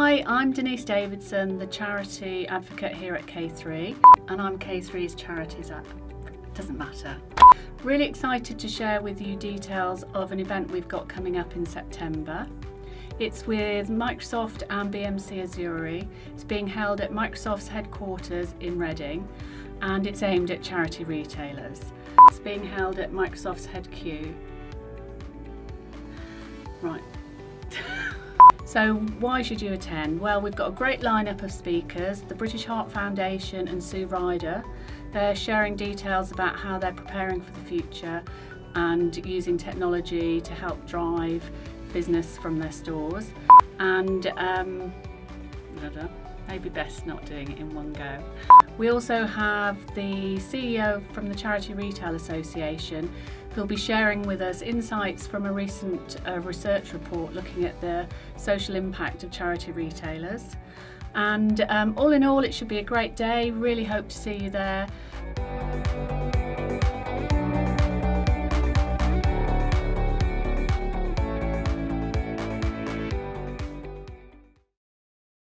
Hi, I'm Denise Davidson, the charity advocate here at K3, and I'm K3's charities app. Doesn't matter. Really excited to share with you details of an event we've got coming up in September. It's with Microsoft and BMC Azurri. It's being held at Microsoft's headquarters in Reading and it's aimed at charity retailers. It's being held at Microsoft's HQ. Right. So why should you attend? Well, we've got a great lineup of speakers, the British Heart Foundation and Sue Ryder. They're sharing details about how they're preparing for the future and using technology to help drive business from their stores and um, maybe best not doing it in one go. We also have the CEO from the Charity Retail Association who'll be sharing with us insights from a recent uh, research report looking at the social impact of charity retailers. And um, all in all, it should be a great day. Really hope to see you there.